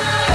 Bye.